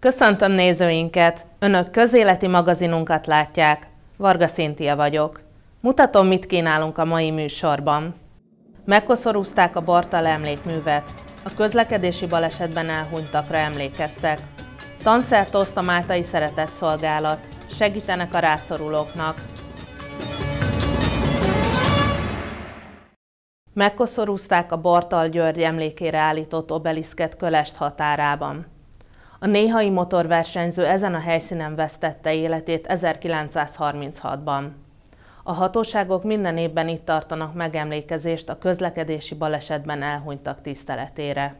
Köszöntöm nézőinket! Önök közéleti magazinunkat látják. Varga Szintia vagyok. Mutatom, mit kínálunk a mai műsorban. Megkoszorúzták a Bartal emlékművet. A közlekedési balesetben elhunytakra emlékeztek. Tanszert oszt a Máltai Szeretett Szolgálat. Segítenek a rászorulóknak. Megkoszorúzták a Bartal György emlékére állított obeliszket Kölest határában. A néhai motorversenyző ezen a helyszínen vesztette életét 1936-ban. A hatóságok minden évben itt tartanak megemlékezést a közlekedési balesetben elhunytak tiszteletére.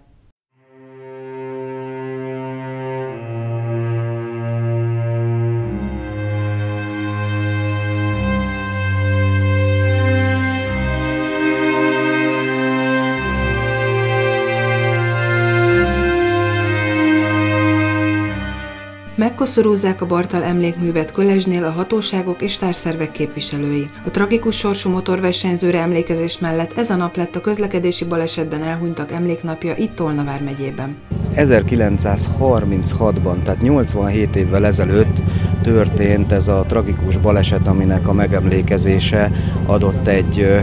Megkoszorúzzák a Bartal emlékművet Kölezsnél a hatóságok és társszervek képviselői. A tragikus sorsú motorversenyzőre emlékezés mellett ez a nap lett a közlekedési balesetben elhunytak emléknapja itt Tolna vármegyében. 1936-ban, tehát 87 évvel ezelőtt történt ez a tragikus baleset, aminek a megemlékezése adott egy ö,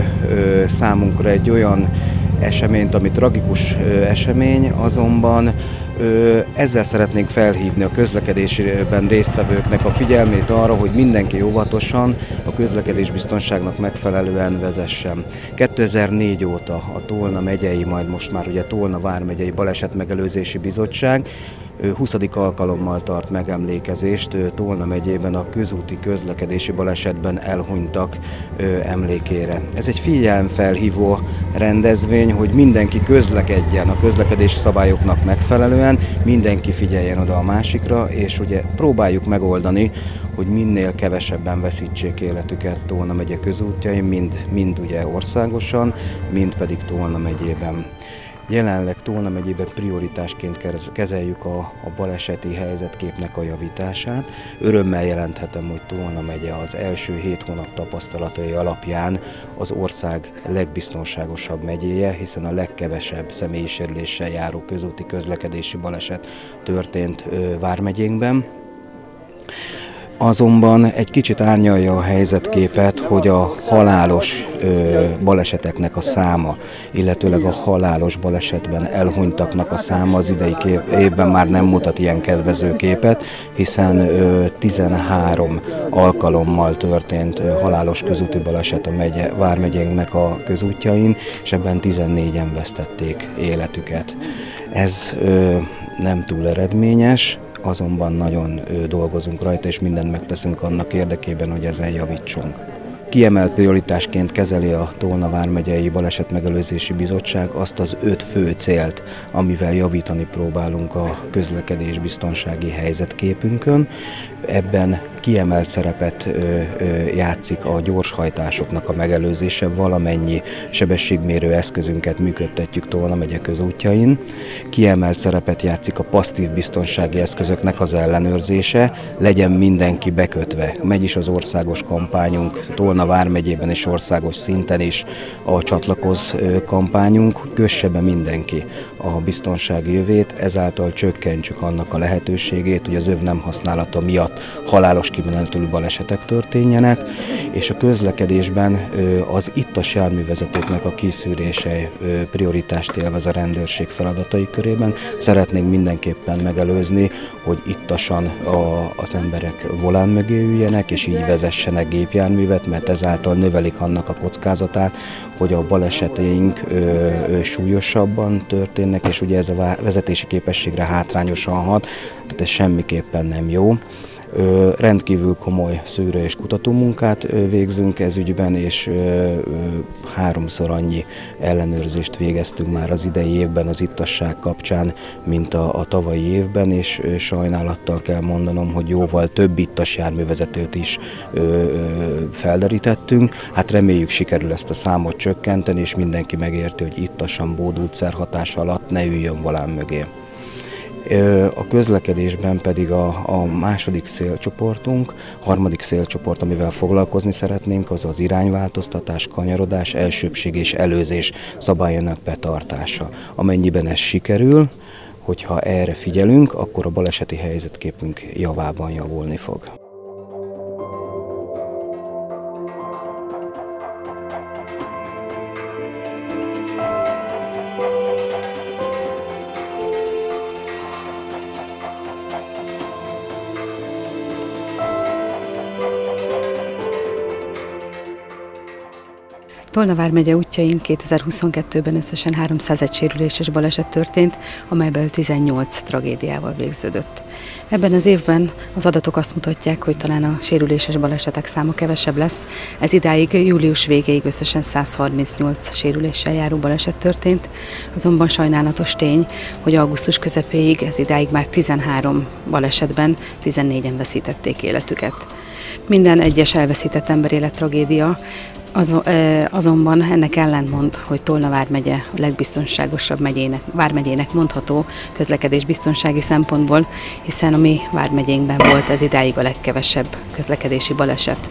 számunkra egy olyan eseményt, ami tragikus esemény, azonban ezzel szeretnénk felhívni a közlekedésben résztvevőknek a figyelmét arra, hogy mindenki óvatosan a közlekedés biztonságnak megfelelően vezessen. 2004 óta a Tolna megyei, majd most már ugye Tolna vármegyei balesetmegelőzési bizottság 20. alkalommal tart megemlékezést Tolna megyében a közúti közlekedési balesetben elhunytak emlékére. Ez egy figyelemfelhívó rendezvény, hogy mindenki közlekedjen a közlekedési szabályoknak megfelelően, mindenki figyeljen oda a másikra, és ugye próbáljuk megoldani, hogy minél kevesebben veszítsék életüket Tolna megye közútjain, mind, mind ugye országosan, mind pedig Tolna megyében. Jelenleg Tóna megyében prioritásként kezeljük a, a baleseti helyzetképnek a javítását. Örömmel jelenthetem, hogy Tóna megye az első hét hónap tapasztalatai alapján az ország legbiztonságosabb megyéje, hiszen a legkevesebb személyi sérüléssel járó közúti közlekedési baleset történt Vármegyénkben. Azonban egy kicsit árnyalja a helyzetképet, hogy a halálos ö, baleseteknek a száma, illetőleg a halálos balesetben elhunytaknak a száma az idei kép, évben már nem mutat ilyen kedvező képet, hiszen ö, 13 alkalommal történt ö, halálos közúti baleset a megye, Vármegyénknek a közútjain, és ebben 14-en vesztették életüket. Ez ö, nem túl eredményes, azonban nagyon dolgozunk rajta, és mindent megteszünk annak érdekében, hogy ezen javítsunk. Kiemelt prioritásként kezeli a Tolna Vármegyei Balesetmegelőzési Bizottság azt az öt fő célt, amivel javítani próbálunk a közlekedés biztonsági helyzetképünkön. Ebben kiemelt szerepet játszik a gyorshajtásoknak a megelőzése, valamennyi sebességmérő eszközünket működtetjük Tolna megye közútjain. Kiemelt szerepet játszik a passzív biztonsági eszközöknek az ellenőrzése, legyen mindenki bekötve. Megy is az országos kampányunk, Tolna vármegyében és országos szinten is a csatlakoz kampányunk, kösse be mindenki a biztonsági jövét, ezáltal csökkentsük annak a lehetőségét, hogy az öv nem használata miatt halálos kimenetelő balesetek történjenek, és a közlekedésben az ittas járművezetőknek a kiszűrése prioritást élvez a rendőrség feladatai körében. Szeretnénk mindenképpen megelőzni, hogy ittasan a, az emberek volán mögé üljenek, és így vezessenek gépjárművet, mert ezáltal növelik annak a kockázatát, hogy a baleseteink súlyosabban történnek, és ugye ez a vezetési képességre hátrányosan hat, tehát ez semmiképpen nem jó. Rendkívül komoly szűrő és kutatómunkát végzünk ez ügyben, és háromszor annyi ellenőrzést végeztünk már az idei évben az ittasság kapcsán, mint a, a tavalyi évben, és sajnálattal kell mondanom, hogy jóval több ittas járművezetőt is felderítettünk. Hát reméljük sikerül ezt a számot csökkenteni, és mindenki megérti, hogy ittasan bódultszer hatás alatt ne üljön volán mögé. A közlekedésben pedig a, a második szélcsoportunk, harmadik szélcsoport, amivel foglalkozni szeretnénk, az az irányváltoztatás, kanyarodás, elsőbség és előzés szabályának betartása. Amennyiben ez sikerül, hogyha erre figyelünk, akkor a baleseti helyzetképünk javában javulni fog. Tolna vármegye útjain 2022-ben összesen 301 sérüléses baleset történt, amelyből 18 tragédiával végződött. Ebben az évben az adatok azt mutatják, hogy talán a sérüléses balesetek száma kevesebb lesz. Ez idáig július végéig összesen 138 sérüléssel járó baleset történt, azonban sajnálatos tény, hogy augusztus közepéig ez idáig már 13 balesetben 14-en veszítették életüket. Minden egyes elveszített ember élet tragédia, az, azonban ennek ellentmond, hogy Tolna vármegye a legbiztonságosabb megyének, vármegyének mondható közlekedés biztonsági szempontból, hiszen a mi vármegyénkben volt ez idáig a legkevesebb közlekedési baleset.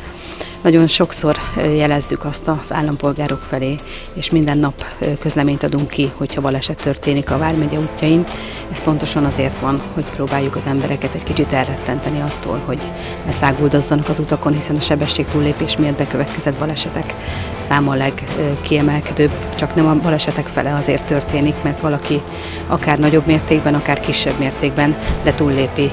Nagyon sokszor jelezzük azt az állampolgárok felé, és minden nap közleményt adunk ki, hogyha baleset történik a Vármegye útjain. Ez pontosan azért van, hogy próbáljuk az embereket egy kicsit elrettenteni attól, hogy ne száguldozzanak az utakon, hiszen a sebesség túllépés miatt bekövetkezett balesetek száma a legkiemelkedőbb, csak nem a balesetek fele azért történik, mert valaki akár nagyobb mértékben, akár kisebb mértékben, de túllépi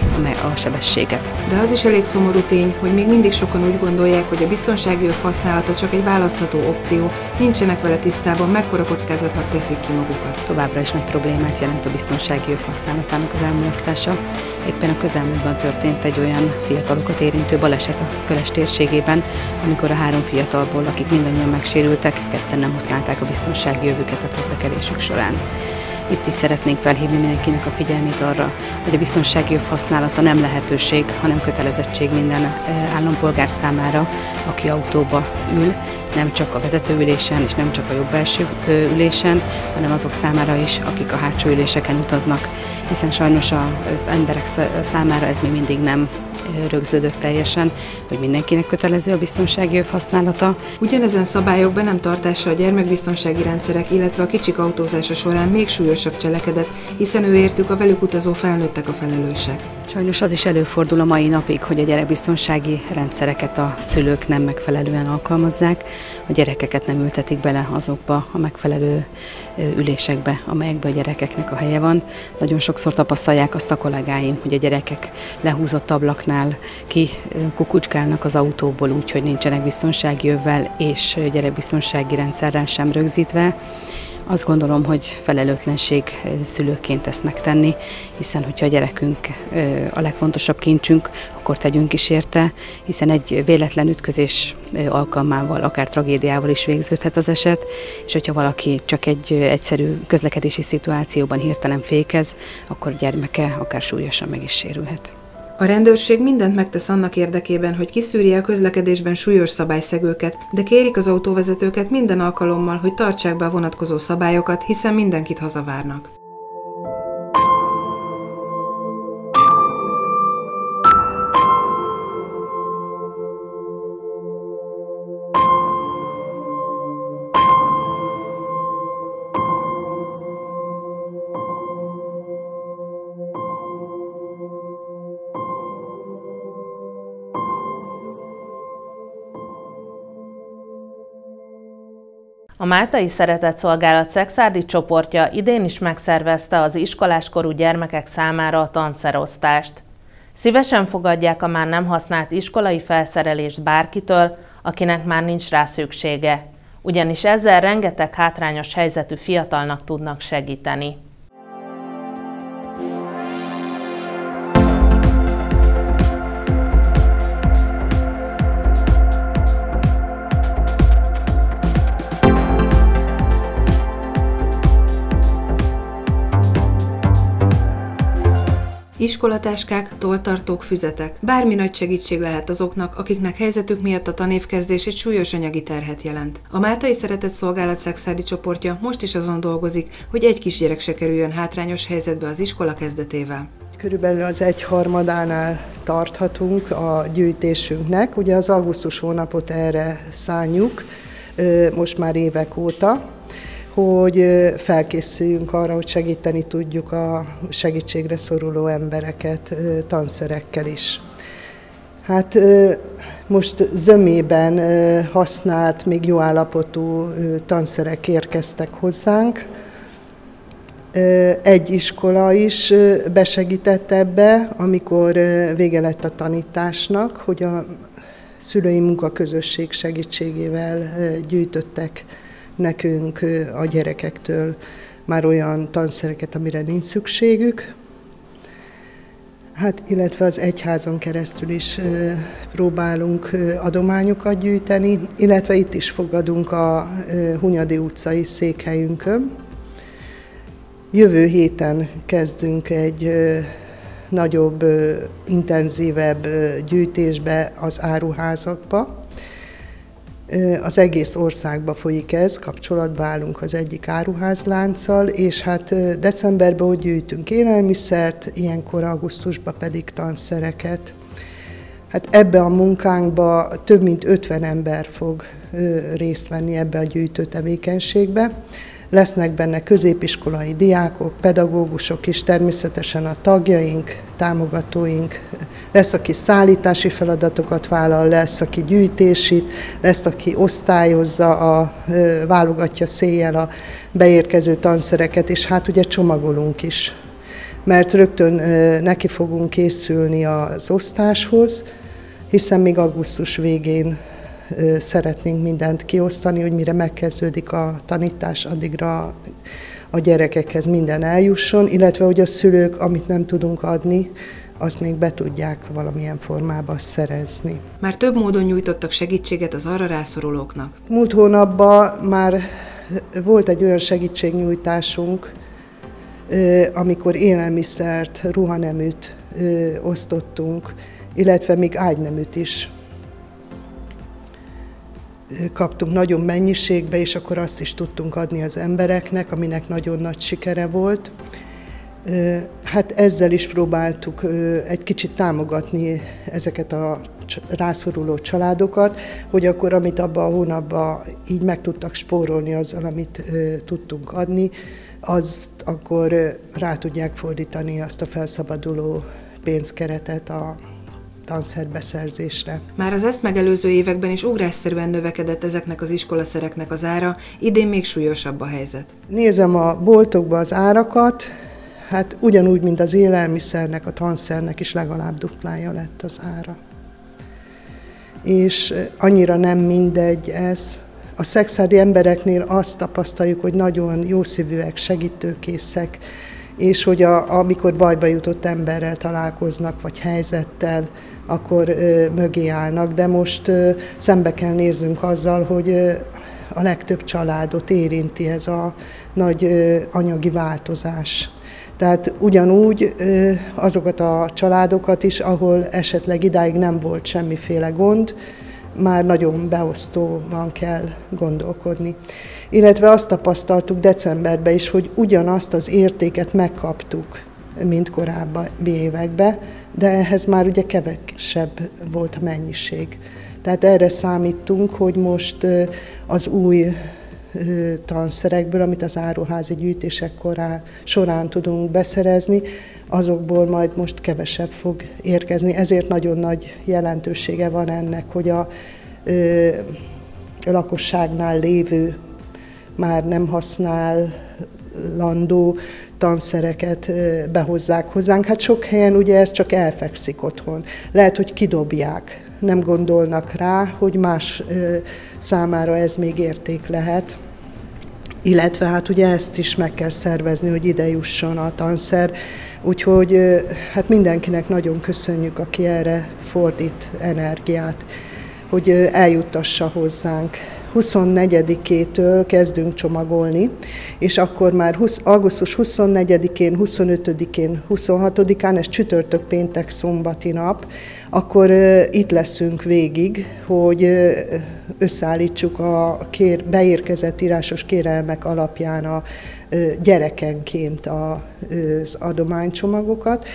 a sebességet. De az is elég szomorú tény, hogy még mindig sokan úgy gondolják, hogy a biztonsági öv használata csak egy választható opció, nincsenek vele tisztában, mekkora kockázatnak teszik ki magukat. Továbbra is nagy problémát jelent a biztonsági öv használatának az elmulasztása. Éppen a közelmúltban történt egy olyan fiatalokat érintő baleset a Köles térségében, amikor a három fiatalból, akik mindannyian megsérültek, ketten nem használták a biztonsági övüket a közlekedésük során. Itt is szeretnénk felhívni mindenkinek a figyelmét arra, hogy a biztonsági öv használata nem lehetőség, hanem kötelezettség minden állampolgár számára, aki autóba ül, nem csak a vezetőülésen és nem csak a jobb belső ülésen, hanem azok számára is, akik a hátsó üléseken utaznak, hiszen sajnos az emberek számára ez még mindig nem rögződött teljesen, hogy mindenkinek kötelező a biztonsági öv használata. Ugyanezen szabályok be nem tartása a gyermekbiztonsági rendszerek, illetve a kicsik autózása során még súlyosabb cselekedet, hiszen ő értük a velük utazó felnőttek a felelősek. Sajnos az is előfordul a mai napig, hogy a gyerekbiztonsági rendszereket a szülők nem megfelelően alkalmazzák, a gyerekeket nem ültetik bele azokba a megfelelő ülésekbe, amelyekben a gyerekeknek a helye van. Nagyon sokszor tapasztalják azt a kollégáim, hogy a gyerekek lehúzott ablaknál ki kukucskálnak az autóból úgy, hogy nincsenek biztonsági övvel és gyerekbiztonsági rendszerrel sem rögzítve. Azt gondolom, hogy felelőtlenség szülőként ezt megtenni, hiszen hogyha a gyerekünk a legfontosabb kincsünk, akkor tegyünk is érte, hiszen egy véletlen ütközés alkalmával, akár tragédiával is végződhet az eset, és hogyha valaki csak egy egyszerű közlekedési szituációban hirtelen fékez, akkor gyermeke akár súlyosan meg is sérülhet. A rendőrség mindent megtesz annak érdekében, hogy kiszűrje a közlekedésben súlyos szabályszegőket, de kérik az autóvezetőket minden alkalommal, hogy tartsák be a vonatkozó szabályokat, hiszen mindenkit hazavárnak. A Máltai Szeretett Szolgálat Szexárdi csoportja idén is megszervezte az iskoláskorú gyermekek számára a tanszerosztást. Szívesen fogadják a már nem használt iskolai felszerelést bárkitől, akinek már nincs rá szüksége, ugyanis ezzel rengeteg hátrányos helyzetű fiatalnak tudnak segíteni. Iskolatáskák, toltartók, füzetek. Bármi nagy segítség lehet azoknak, akiknek helyzetük miatt a tanévkezdés egy súlyos anyagi terhet jelent. A Máltai Szeretett Szolgálat szexádi csoportja most is azon dolgozik, hogy egy kisgyerek se kerüljön hátrányos helyzetbe az iskola kezdetével. Körülbelül az egyharmadánál tarthatunk a gyűjtésünknek. Ugye az augusztus hónapot erre szánjuk, most már évek óta hogy felkészüljünk arra, hogy segíteni tudjuk a segítségre szoruló embereket tanszerekkel is. Hát most zömében használt, még jó állapotú tanszerek érkeztek hozzánk. Egy iskola is besegített ebbe, amikor vége lett a tanításnak, hogy a szülői munkaközösség segítségével gyűjtöttek nekünk a gyerekektől már olyan tanszereket, amire nincs szükségük. Hát, illetve az egyházon keresztül is próbálunk adományokat gyűjteni, illetve itt is fogadunk a Hunyadi utcai székhelyünkön. Jövő héten kezdünk egy nagyobb, intenzívebb gyűjtésbe az áruházakba. Az egész országba folyik ez, kapcsolatba állunk az egyik áruházlánccal, és hát decemberben úgy gyűjtünk élelmiszert, ilyenkor augusztusban pedig tanszereket. Hát ebbe a munkánkba több mint 50 ember fog részt venni ebbe a gyűjtő tevékenységbe. Lesznek benne középiskolai diákok, pedagógusok is, természetesen a tagjaink, támogatóink. Lesz, aki szállítási feladatokat vállal, lesz, aki gyűjtésít, lesz, aki osztályozza, a, válogatja széjjel a beérkező tanszereket, és hát ugye csomagolunk is. Mert rögtön neki fogunk készülni az osztáshoz, hiszen még augusztus végén szeretnénk mindent kiosztani, hogy mire megkezdődik a tanítás, addigra a gyerekekhez minden eljusson, illetve hogy a szülők, amit nem tudunk adni, azt még be tudják valamilyen formába szerezni. Már több módon nyújtottak segítséget az arra rászorulóknak. Múlt hónapban már volt egy olyan segítségnyújtásunk, amikor élelmiszert, ruhaneműt osztottunk, illetve még ágyneműt is kaptunk nagyon mennyiségbe, és akkor azt is tudtunk adni az embereknek, aminek nagyon nagy sikere volt. Hát ezzel is próbáltuk egy kicsit támogatni ezeket a rászoruló családokat, hogy akkor, amit abban a hónapban így meg tudtak spórolni azzal, amit tudtunk adni, azt akkor rá tudják fordítani azt a felszabaduló pénzkeretet a tanszerbeszerzésre. Már az ezt megelőző években is ugrásszerűen növekedett ezeknek az iskolaszereknek az ára, idén még súlyosabb a helyzet. Nézem a boltokba az árakat, hát ugyanúgy, mint az élelmiszernek, a tanszernek is legalább duplája lett az ára. És annyira nem mindegy ez. A szexádi embereknél azt tapasztaljuk, hogy nagyon jószívűek, segítőkészek, és hogy a, amikor bajba jutott emberrel találkoznak, vagy helyzettel, akkor mögé állnak, de most szembe kell néznünk azzal, hogy a legtöbb családot érinti ez a nagy anyagi változás. Tehát ugyanúgy azokat a családokat is, ahol esetleg idáig nem volt semmiféle gond, már nagyon beosztóan kell gondolkodni. Illetve azt tapasztaltuk decemberben is, hogy ugyanazt az értéket megkaptuk, mint korábban években, de ehhez már ugye kevesebb volt a mennyiség. Tehát erre számítunk, hogy most az új tanszerekből, amit az áruházi gyűjtések korán, során tudunk beszerezni, azokból majd most kevesebb fog érkezni. Ezért nagyon nagy jelentősége van ennek, hogy a ö, lakosságnál lévő, már nem használandó tanszereket behozzák hozzánk. Hát sok helyen ugye ez csak elfekszik otthon. Lehet, hogy kidobják, nem gondolnak rá, hogy más számára ez még érték lehet. Illetve hát ugye ezt is meg kell szervezni, hogy ide jusson a tanszer. Úgyhogy hát mindenkinek nagyon köszönjük, aki erre fordít energiát, hogy eljuttassa hozzánk 24-től kezdünk csomagolni, és akkor már 20, augusztus 24-én, 25-én, 26-án, ez csütörtök, péntek, szombati nap, akkor itt leszünk végig, hogy összeállítsuk a kér, beérkezett írásos kérelmek alapján a gyerekenként az adománycsomagokat,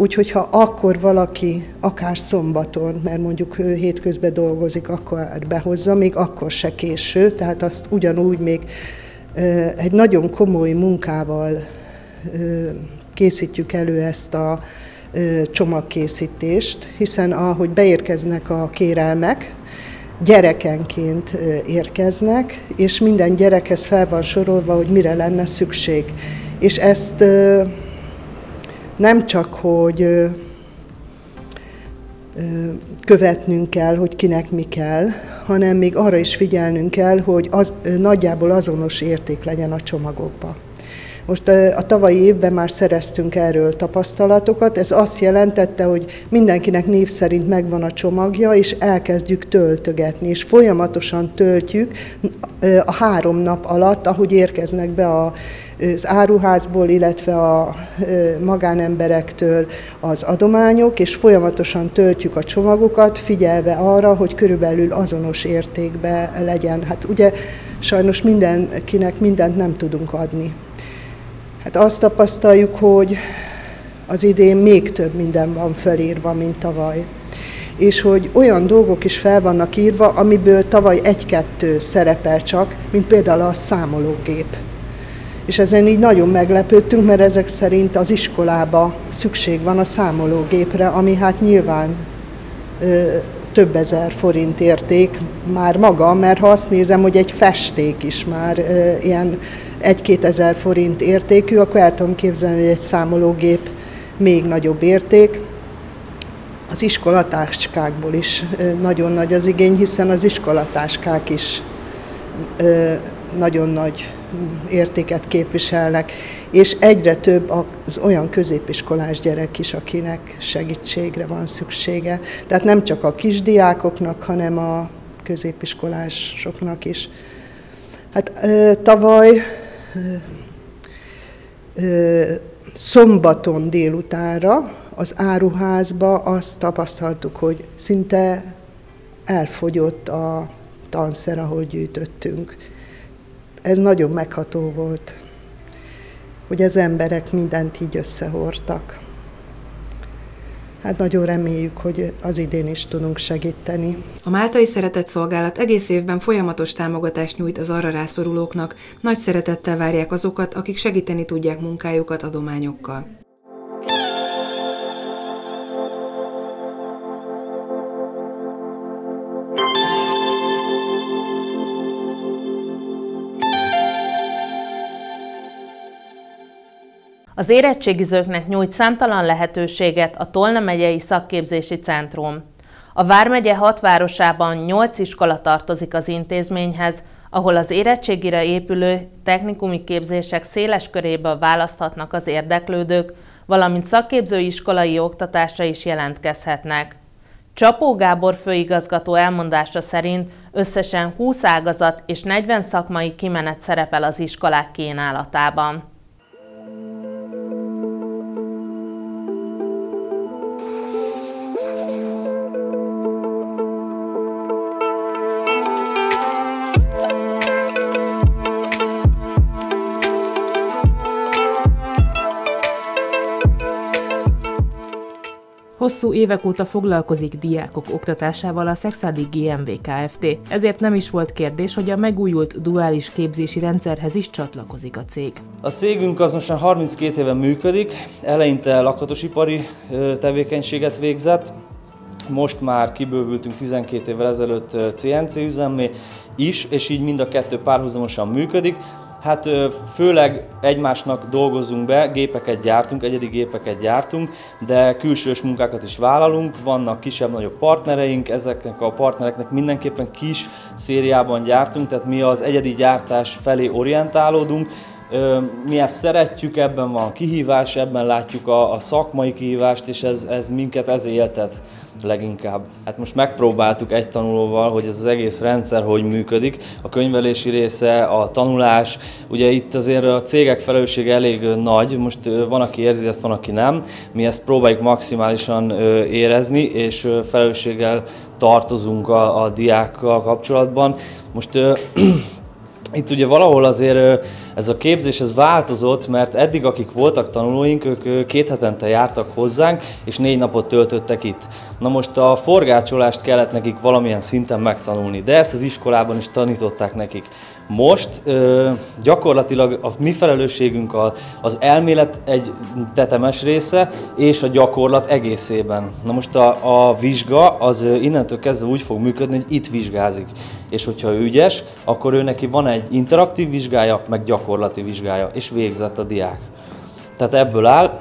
Úgyhogy ha akkor valaki, akár szombaton, mert mondjuk hétközben dolgozik, akkor behozza, még akkor se késő, tehát azt ugyanúgy még egy nagyon komoly munkával készítjük elő ezt a csomagkészítést, hiszen ahogy beérkeznek a kérelmek, gyerekenként érkeznek, és minden gyerekhez fel van sorolva, hogy mire lenne szükség. És ezt nem csak, hogy követnünk kell, hogy kinek mi kell, hanem még arra is figyelnünk kell, hogy az, nagyjából azonos érték legyen a csomagokban. Most a tavalyi évben már szereztünk erről tapasztalatokat. Ez azt jelentette, hogy mindenkinek név szerint megvan a csomagja, és elkezdjük töltögetni, és folyamatosan töltjük a három nap alatt, ahogy érkeznek be a az áruházból, illetve a magánemberektől az adományok, és folyamatosan töltjük a csomagokat, figyelve arra, hogy körülbelül azonos értékbe legyen. Hát ugye sajnos mindenkinek mindent nem tudunk adni. Hát azt tapasztaljuk, hogy az idén még több minden van felírva, mint tavaly. És hogy olyan dolgok is fel vannak írva, amiből tavaly egy-kettő szerepel csak, mint például a számológép. És ezen így nagyon meglepődtünk, mert ezek szerint az iskolába szükség van a számológépre, ami hát nyilván több ezer forint érték már maga, mert ha azt nézem, hogy egy festék is már ilyen egy-két ezer forint értékű, akkor el tudom képzelni, hogy egy számológép még nagyobb érték. Az iskolatáskákból is nagyon nagy az igény, hiszen az iskolatáskák is nagyon nagy értéket képviselnek, és egyre több az olyan középiskolás gyerek is, akinek segítségre van szüksége. Tehát nem csak a kisdiákoknak, hanem a középiskolásoknak is. Hát tavaly szombaton délutánra az áruházba azt tapasztaltuk, hogy szinte elfogyott a tanszer, ahogy gyűjtöttünk. Ez nagyon megható volt, hogy az emberek mindent így összehordtak. Hát nagyon reméljük, hogy az idén is tudunk segíteni. A Máltai Szeretett Szolgálat egész évben folyamatos támogatást nyújt az arra rászorulóknak, nagy szeretettel várják azokat, akik segíteni tudják munkájukat adományokkal. Az érettségizőknek nyújt számtalan lehetőséget a Tolna megyei szakképzési centrum. A Vármegye hat városában nyolc iskola tartozik az intézményhez, ahol az érettségire épülő technikumi képzések széles köréből választhatnak az érdeklődők, valamint szakképző iskolai oktatásra is jelentkezhetnek. Csapó Gábor főigazgató elmondása szerint összesen 20 ágazat és 40 szakmai kimenet szerepel az iskolák kínálatában. Hosszú évek óta foglalkozik diákok oktatásával a Szexádi GMV Kft. Ezért nem is volt kérdés, hogy a megújult duális képzési rendszerhez is csatlakozik a cég. A cégünk az most 32 éve működik, eleinte lakatosipari tevékenységet végzett, most már kibővültünk 12 évvel ezelőtt CNC üzemmé is, és így mind a kettő párhuzamosan működik. Hát főleg egymásnak dolgozunk be, gépeket gyártunk, egyedi gépeket gyártunk, de külsős munkákat is vállalunk, vannak kisebb-nagyobb partnereink, ezeknek a partnereknek mindenképpen kis szériában gyártunk, tehát mi az egyedi gyártás felé orientálódunk, mi ezt szeretjük, ebben van kihívás, ebben látjuk a, a szakmai kihívást, és ez, ez minket ez éltet leginkább. Hát most megpróbáltuk egy tanulóval, hogy ez az egész rendszer hogy működik. A könyvelési része, a tanulás, ugye itt azért a cégek felelőssége elég nagy, most van, aki érzi ezt, van, aki nem. Mi ezt próbáljuk maximálisan érezni, és felelősséggel tartozunk a, a diákkal kapcsolatban. Most itt ugye valahol azért Ez a képzés ez változott, mert eddig akik voltak tanulóink, ők két hetente jártak hozzánk, és négy napot töltöttek itt. Na most a forgácsolást kellett nekik valamilyen szinten megtanulni, de ezt az iskolában is tanították nekik. Most ö, gyakorlatilag a mi felelősségünk a, az elmélet egy tetemes része, és a gyakorlat egészében. Na most a, a vizsga az innentől kezdve úgy fog működni, hogy itt vizsgázik. És hogyha ő ügyes, akkor ő neki van egy interaktív vizsgája, meg gyakorlati vizsgája, és végzett a diák. Tehát ebből áll,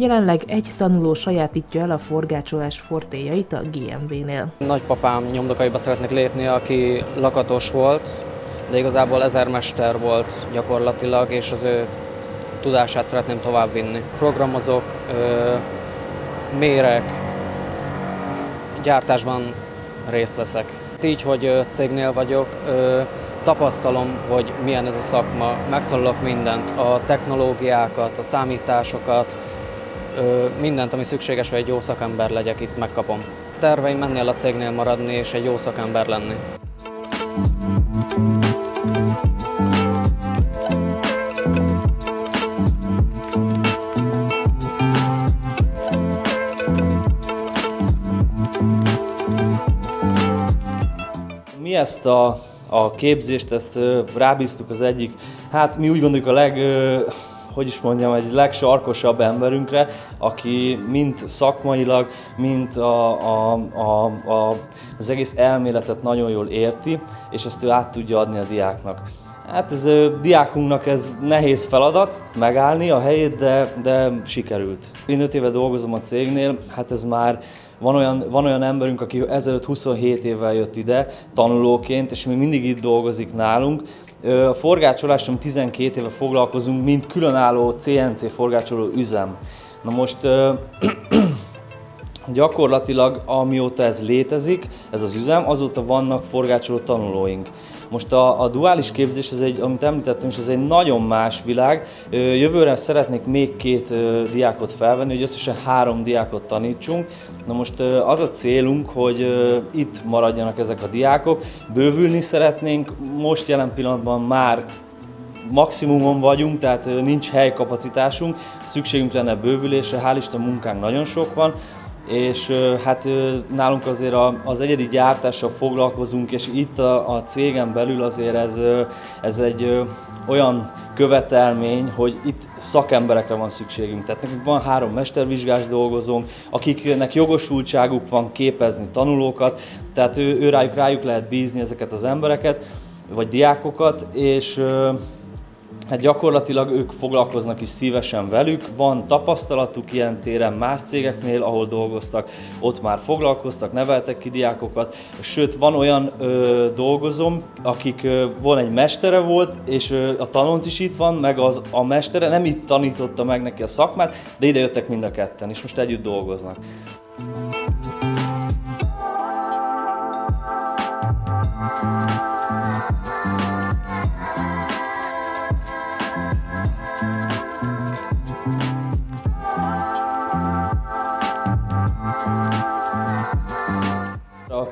Jelenleg egy tanuló sajátítja el a forgácsolás fortéjait a GMV-nél. Nagypapám nyomdokaiba szeretnék lépni, aki lakatos volt, de igazából ezermester volt gyakorlatilag, és az ő tudását szeretném továbbvinni. Programozok, mérek, gyártásban részt veszek. Így, hogy cégnél vagyok, tapasztalom, hogy milyen ez a szakma, megtanulok mindent, a technológiákat, a számításokat, mindent, ami szükséges, hogy egy jó szakember legyek, itt megkapom. Terveim mennél a cégnél maradni és egy jó szakember lenni. Ezt a, a képzést, ezt rábíztuk az egyik, hát mi úgy gondoljuk a leg hogy is mondjam, egy legsarkosabb emberünkre, aki mind szakmailag, mind a, a, a, a, az egész elméletet nagyon jól érti, és ezt ő át tudja adni a diáknak. Hát ez a diákunknak ez nehéz feladat, megállni a helyét, de, de sikerült. Én 5 éve dolgozom a cégnél, hát ez már van olyan, van olyan emberünk, aki ezelőtt 27 évvel jött ide tanulóként, és még mindig itt dolgozik nálunk, a forgácsoláson 12 éve foglalkozunk, mint különálló CNC forgácsoló üzem. Na most gyakorlatilag amióta ez létezik, ez az üzem, azóta vannak forgácsoló tanulóink. Most a, a duális képzés, ez egy, amit említettem is, ez egy nagyon más világ. Jövőre szeretnék még két diákot felvenni, hogy összesen három diákot tanítsunk. Na most az a célunk, hogy itt maradjanak ezek a diákok. Bővülni szeretnénk, most jelen pillanatban már maximumon vagyunk, tehát nincs helykapacitásunk, szükségünk lenne bővülésre, hál' Isten munkánk nagyon sok van, és hát nálunk azért az egyedi gyártással foglalkozunk, és itt a, a cégen belül azért ez, ez egy olyan követelmény, hogy itt szakemberekre van szükségünk. Tehát nekünk van három mestervizsgás dolgozónk, akiknek jogosultságuk van képezni tanulókat, tehát ő, ő rájuk, rájuk lehet bízni ezeket az embereket, vagy diákokat, és Hát gyakorlatilag ők foglalkoznak is szívesen velük, van tapasztalatuk ilyen téren más cégeknél, ahol dolgoztak, ott már foglalkoztak, neveltek ki diákokat, sőt van olyan ö, dolgozom, akik ö, van egy mestere volt, és ö, a tanonc is itt van, meg az, a mestere nem itt tanította meg neki a szakmát, de ide jöttek mind a ketten, és most együtt dolgoznak.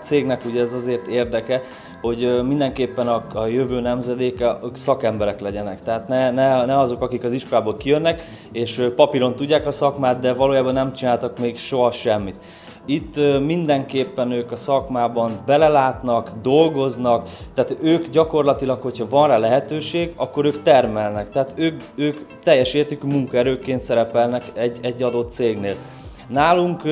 Cégnek ugye ez azért érdeke, hogy mindenképpen a, a jövő nemzedéke szakemberek legyenek. Tehát ne, ne, ne azok, akik az iskolából kijönnek, és papíron tudják a szakmát, de valójában nem csináltak még soha semmit. Itt mindenképpen ők a szakmában belelátnak, dolgoznak, tehát ők gyakorlatilag, hogyha van rá lehetőség, akkor ők termelnek. Tehát ők, ők teljes értékű munkaerőként szerepelnek egy, egy adott cégnél. Nálunk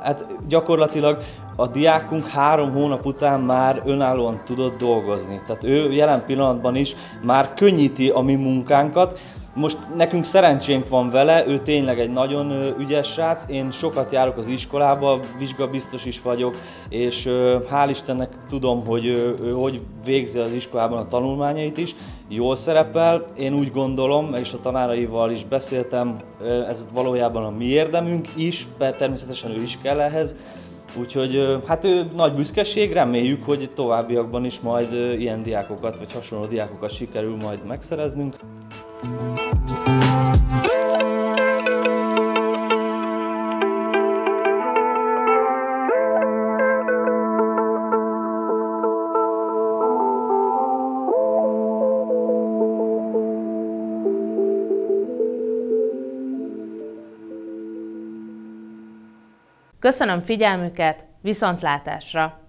hát gyakorlatilag a diákunk három hónap után már önállóan tudott dolgozni. Tehát ő jelen pillanatban is már könnyíti a mi munkánkat, most nekünk szerencsénk van vele, ő tényleg egy nagyon ügyes srác, én sokat járok az iskolába, vizsgabiztos is vagyok, és hál' Istennek tudom, hogy ő hogy végzi az iskolában a tanulmányait is, jól szerepel, én úgy gondolom, és a tanáraival is beszéltem, ez valójában a mi érdemünk is, természetesen ő is kell ehhez, Úgyhogy hát nagy büszkeség, reméljük, hogy továbbiakban is majd ilyen diákokat, vagy hasonló diákokat sikerül majd megszereznünk. Köszönöm figyelmüket, viszontlátásra!